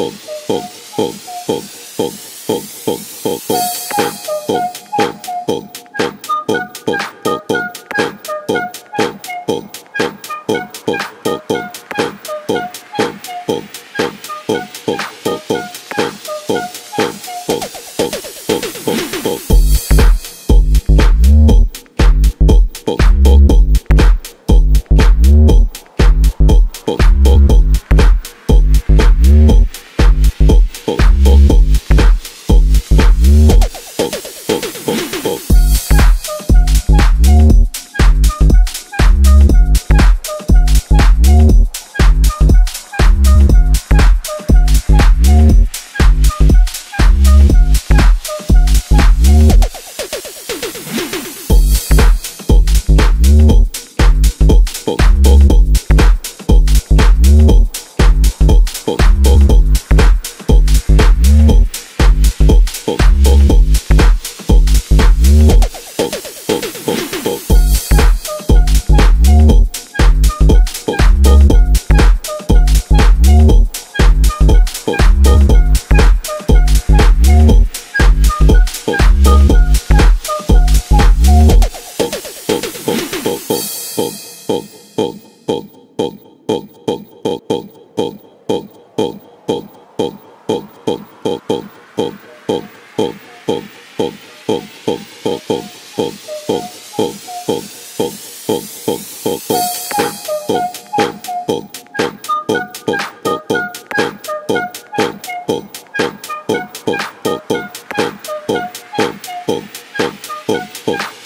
Hub. Bob.